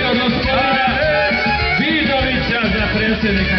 Evo gospoda Vidovića za predsjednika